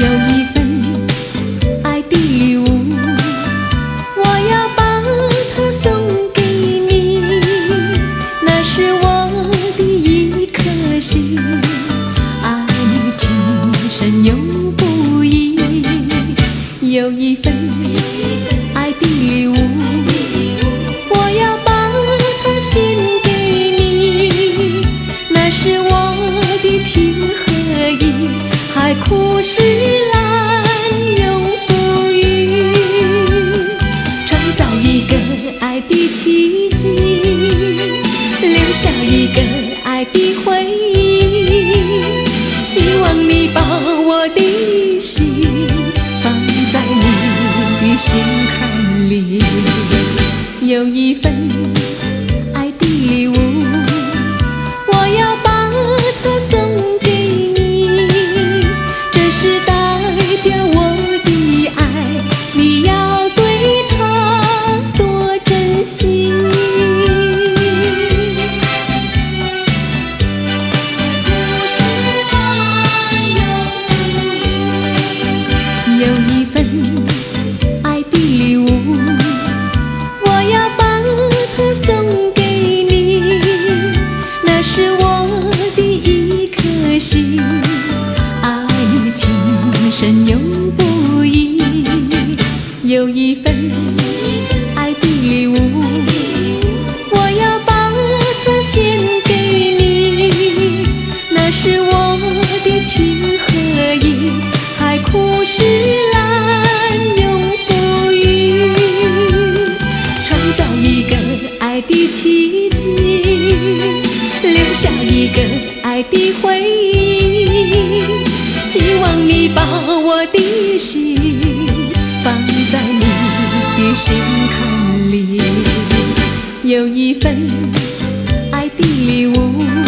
有一份爱的礼物，我要把它送给你，那是我的一颗心，爱你情深永不移。有一份爱的礼物，我要把它献给你，那是我的情和意，海枯石。把我的心放在你的心坎里，有一份爱的礼物，我要把它送给你。那是我的一颗心，爱情深又不易。有一份爱的礼物，的奇迹留下一个爱的回忆希望你把我的心放在你的心坎里有一份爱的礼物。